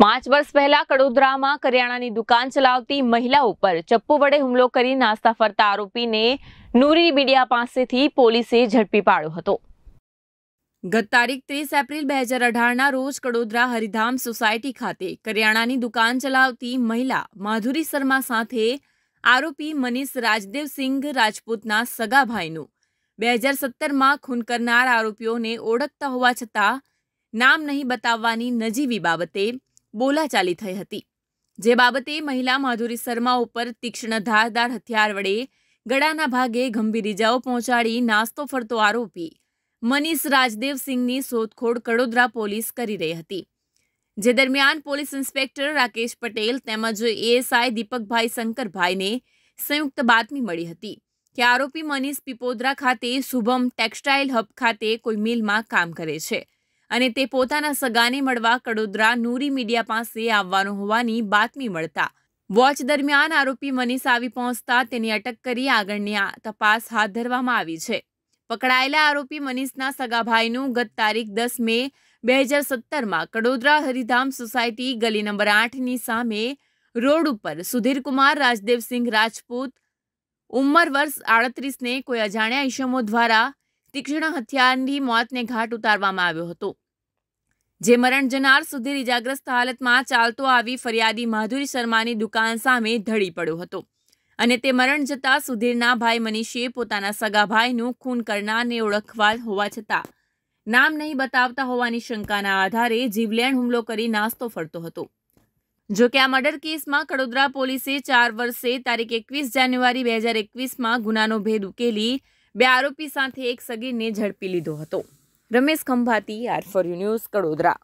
પાંચ વર્ષ પહેલા કડોદરામાં કરિયાણાની દુકાન ચલાવતી મહિલા ઉપર ચપ્પુ વડે હુમલો કરી નાસ્તા ફરતા આરોપીને નૂરી બીડિયા પાસેથી પોલીસે ઝડપી પાડ્યો હતો. ગત તારીખ ત્રીસ એપ્રિલ બે હજાર અઢારના રોજ કડોદરા હરિધામ સોસાયટી ખાતે કરિયાણાની દુકાન ચલાવતી મહિલા માધુરી શર્મા સાથે આરોપી મનીષ રાજદેવસિંઘ રાજપૂતના સગા ભાઈનું બે હજાર સત્તરમાં ખૂન કરનાર આરોપીઓને ઓળખતા હોવા છતાં નામ નહીં બતાવવાની નજીવી બાબતે બોલાચાલી થઈ હતી. જે બાબતે મહિલા માધુરી શર્મા ઉપર તીક્ષ્ણ ધારદાર હથિયાર વડે ગળાના ભાગે ગંભીર ઇજાઓ પહોંચાડી નાસ્તો ફરતો આરોપી મનીષ રાજદેવસિંહની શોધખોળ કડોદરા પોલીસ કરી રહી હતી. જે દરમિયાન પોલીસ ઇન્સ્પેક્ટર રાકેશ પટેલ તેમજ એએસઆઈ દીપકભાઈ શંકરભાઈને સંયુક્ત બાતમી મળી હતી કે આરોપી મનીષ પીપોદરા ખાતે શુભમ ટેક્સટાઇલ હબ ખાતે કોઈ મિલમાં કામ કરે છે. અને તે પોતાના સગાને મળવા કડોદરા નૂરી મીડિયા પાસે આવવાનો હોવાની બાતમી મળતા વોચ દરમિયાન આરોપી મનીષ આવી પહોંચતા તેની અટક કરી આગળની તપાસ હાથ ધરવામાં આવી છે. પકડાયેલા આરોપી મનીષના સગાભાઈનું ગત તારીખ દસ મે બે હજાર સત્તરમાં કડોદરા હરિધામ સોસાયટી ગલી નંબર આઠની સામે રોડ ઉપર સુધીરકુમાર રાજદેવસિંહ રાજપૂત ઉંમર વર્ષ આડત્રીસને કોઈ અજાણ્યા ઇસમો દ્વારા તીક્ષ્ણ હથિયારની મોતને ઘાટ ઉતારવામાં આવ્યો હતો. જે મરણ જનાર સુધીર ઇજાગ્રસ્ત હાલતમાં ચાલતો આવી ફરિયાદી માધુરી શર્માની દુકાન સામે ઢળી પડ્યો હતો અને તે મરણ જતા સુધીરના ભાઈ મનીષે પોતાના સગા ભાઈનું ખૂન કરનારને ઓળખવા હોવા છતાં નામ નહીં બતાવતા હોવાની શંકાના આધારે જીવલેણ હુમલો કરી નાસ્તો ફરતો હતો. જો કે આ મર્ડર કેસમાં કડોદરા પોલીસે ચાર વર્ષે તારીખ એકવીસ જાન્યુઆરી બે હજાર એકવીસમાં ગુનાનો ભેદ ઉકેલી બે આરોપી સાથે એક સગીરને ઝડપી લીધો હતો. Ramesh Khambhati R four news Kadodara.